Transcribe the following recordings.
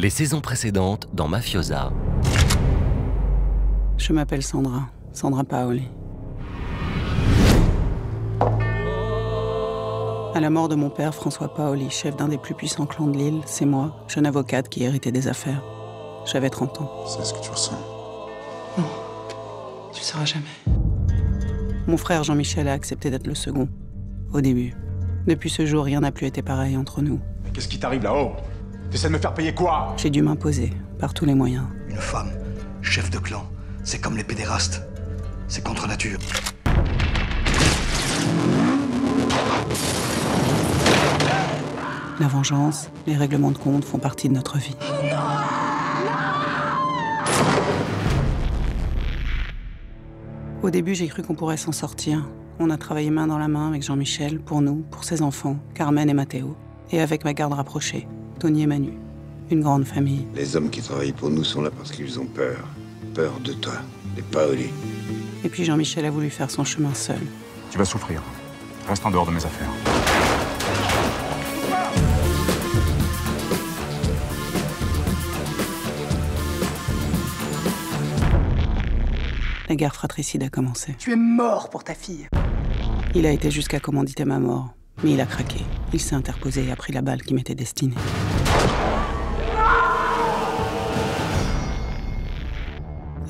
Les saisons précédentes dans Mafiosa. Je m'appelle Sandra, Sandra Paoli. À la mort de mon père, François Paoli, chef d'un des plus puissants clans de l'île, c'est moi, jeune avocate qui héritais des affaires. J'avais 30 ans. C'est ce que tu ressens. Non, tu le sauras jamais. Mon frère Jean-Michel a accepté d'être le second. Au début. Depuis ce jour, rien n'a plus été pareil entre nous. Qu'est-ce qui t'arrive là-haut? T'essaies de me faire payer quoi? J'ai dû m'imposer, par tous les moyens. Une femme, chef de clan, c'est comme les pédérastes. C'est contre nature. La vengeance, les règlements de compte font partie de notre vie. Au début, j'ai cru qu'on pourrait s'en sortir. On a travaillé main dans la main avec Jean-Michel, pour nous, pour ses enfants, Carmen et Matteo, et avec ma garde rapprochée, Tony et Manu. Une grande famille. Les hommes qui travaillent pour nous sont là parce qu'ils ont peur. Peur de toi, des Paoli. Et puis Jean-Michel a voulu faire son chemin seul. Tu vas souffrir. Reste en dehors de mes affaires. La guerre fratricide a commencé. Tu es mort pour ta fille. Il a été jusqu'à commanditer ma mort, mais il a craqué. Il s'est interposé et a pris la balle qui m'était destinée.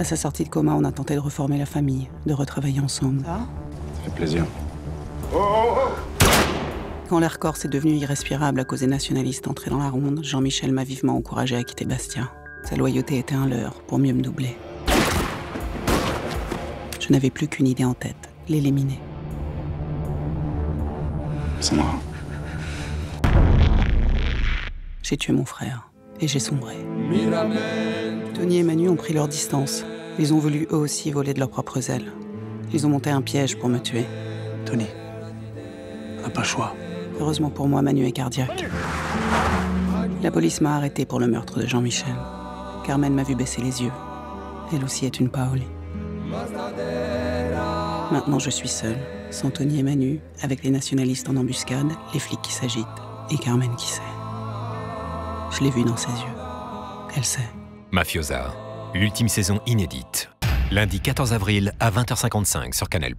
À sa sortie de coma, on a tenté de reformer la famille, de retravailler ensemble. Ça Ça fait plaisir. Quand l'air corse est devenu irrespirable à cause des nationalistes entrés dans la ronde, Jean-Michel m'a vivement encouragé à quitter Bastia. Sa loyauté était un leurre pour mieux me doubler. Je n'avais plus qu'une idée en tête, l'éliminer. Sandra, J'ai tué mon frère et j'ai sombré. Tony et Manu ont pris leur distance. Ils ont voulu eux aussi voler de leurs propres ailes. Ils ont monté un piège pour me tuer. Tony, on n'a pas le choix. Heureusement pour moi, Manu est cardiaque. La police m'a arrêté pour le meurtre de Jean-Michel. Carmen m'a vu baisser les yeux. Elle aussi est une Paoli. Maintenant, je suis seule, sans Tony et Manu, avec les nationalistes en embuscade, les flics qui s'agitent et Carmen qui sait. Je l'ai vu dans ses yeux. Elle sait. Mafiosa. L'ultime saison inédite. Lundi 14 avril à 20h55 sur Canal+.